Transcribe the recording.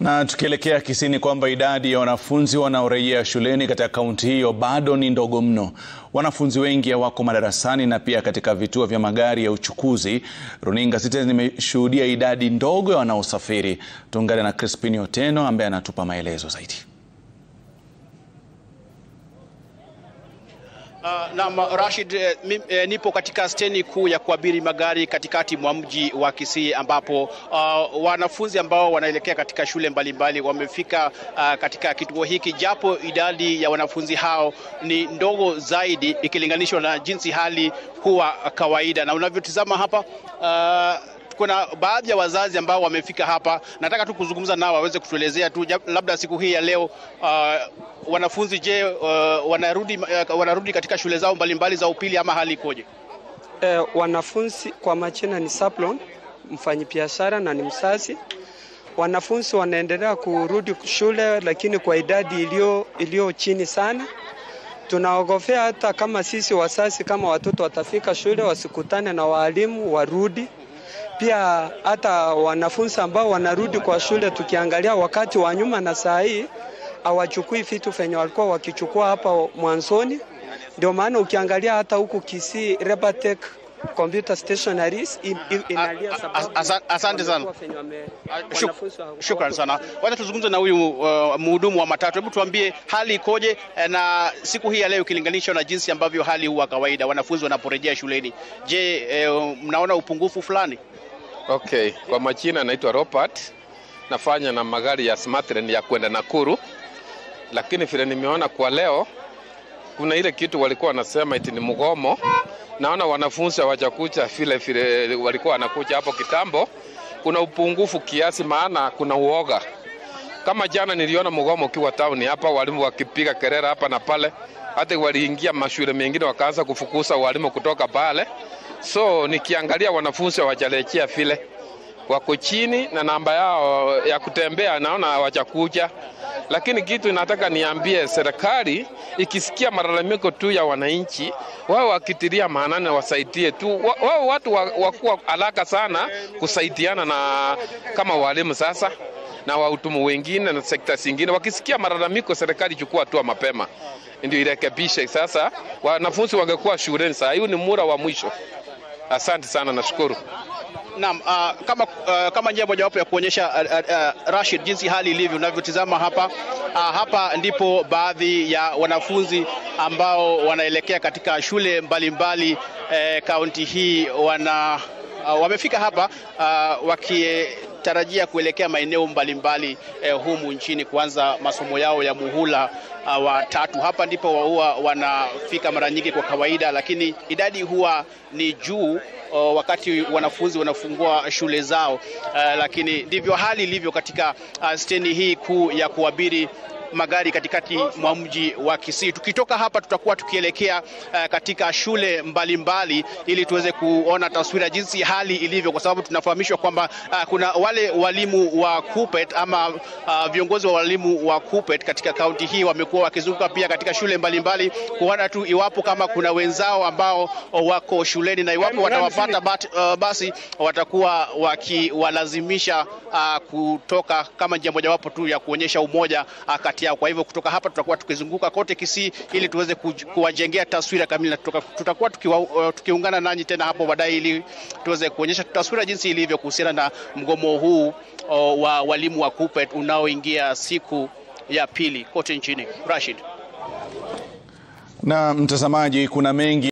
Na tukielekea Kisii kwamba idadi ya wanafunzi wanaorejea shuleni katika kaunti hiyo bado ni ndogo mno. Wanafunzi wengi hawako madarasani na pia katika vituo vya magari ya uchukuzi. Runinga Citizen imeshuhudia idadi ndogo ya wanaosafiri. Tuungane na Crispin Otieno ambaye anatupa maelezo zaidi. Uh, na Rashid, eh, eh, nipo katika steni kuu ya kuabiri magari katikati mwa mji wa Kisii ambapo uh, wanafunzi ambao wanaelekea katika shule mbalimbali mbali, wamefika uh, katika kituo hiki, japo idadi ya wanafunzi hao ni ndogo zaidi ikilinganishwa na jinsi hali huwa kawaida, na unavyotizama hapa uh, kuna baadhi ya wazazi ambao wamefika hapa. Nataka tu kuzungumza nao waweze kutuelezea tu labda siku hii ya leo uh, wanafunzi je, uh, wanarudi, uh, wanarudi katika shule zao mbalimbali za upili ama hali ikoje? Eh, wanafunzi kwa machina ni Saplon, mfanyibiashara na ni msazi Wanafunzi wanaendelea kurudi shule, lakini kwa idadi iliyo iliyo chini sana. Tunaogofea hata kama sisi wazazi, kama watoto watafika shule wasikutane na walimu warudi pia hata wanafunzi ambao wanarudi kwa shule, tukiangalia wakati wa nyuma na saa hii hawachukui vitu venye walikuwa wakichukua hapa mwanzoni. Ndio maana ukiangalia hata huku Kisii Rebatech Computer Stationaries inalia sababu. Asante sana, shukrani sana. Wacha tuzungumze na huyu uh, mhudumu wa matatu. Hebu tuambie hali ikoje na siku hii ya leo ikilinganishwa na jinsi ambavyo hali huwa kawaida wanafunzi wanaporejea shuleni. Je, eh, mnaona upungufu fulani? Okay, kwa majina naitwa Robert, nafanya na magari ya Smartren ya kwenda Nakuru, lakini vile nimeona kwa leo kuna ile kitu walikuwa wanasema eti ni mgomo. Naona wanafunzi hawajakuja vile vile walikuwa wanakuja hapo kitambo. Kuna upungufu kiasi, maana kuna uoga. Kama jana niliona mgomo ukiwa town hapa, walimu wakipiga kelele hapa na pale, hata waliingia mashule mengine wakaanza kufukuza walimu kutoka pale. So nikiangalia wanafunzi hawajarejea vile, wako chini na namba yao ya kutembea naona hawajakuja. Lakini kitu nataka niambie serikali, ikisikia malalamiko tu ya wananchi, wao wakitilia maanani wasaidie tu, wao watu wakuwa haraka sana kusaidiana na kama walimu sasa na wahudumu wengine na sekta zingine, wakisikia malalamiko, serikali chukua hatua mapema ndio irekebishe. Sasa wanafunzi wangekuwa shuleni, saa hii ni mura wa mwisho. Asante sana, nashukuru. Naam, uh, kama, uh, kama njia mojawapo ya kuonyesha uh, uh, Rashid, jinsi hali ilivyo unavyotizama hapa uh, hapa ndipo baadhi ya wanafunzi ambao wanaelekea katika shule mbalimbali kaunti uh, hii wana uh, wamefika hapa uh, wakitarajia kuelekea maeneo mbalimbali eh, humu nchini kuanza masomo yao ya muhula uh, wa tatu. Hapa ndipo huwa wanafika mara nyingi kwa kawaida, lakini idadi huwa ni juu uh, wakati wanafunzi wanafungua shule zao uh, lakini ndivyo hali ilivyo katika uh, steni hii kuu ya kuabiri magari katikati mwa mji wa Kisii. Tukitoka hapa tutakuwa tukielekea uh, katika shule mbalimbali mbali, ili tuweze kuona taswira jinsi hali ilivyo, kwa sababu tunafahamishwa kwamba uh, kuna wale walimu wa KUPPET ama uh, viongozi wa walimu wa KUPPET katika kaunti hii wamekuwa wakizunguka pia katika shule mbalimbali kuona tu iwapo kama kuna wenzao ambao wako shuleni na iwapo watawapata uh, basi watakuwa wakiwalazimisha uh, kutoka kama njia mojawapo tu ya kuonyesha umoja uh, yao. Kwa hivyo kutoka hapa tutakuwa tukizunguka kote Kisii ili tuweze kuwajengea taswira kamili, na tutakuwa tukiwa, uh, tukiungana nanyi tena hapo baadaye ili tuweze kuonyesha taswira jinsi ilivyo kuhusiana na mgomo huu uh, wa walimu wa KUPPET unaoingia siku ya pili kote nchini. Rashid. Na mtazamaji, kuna mengi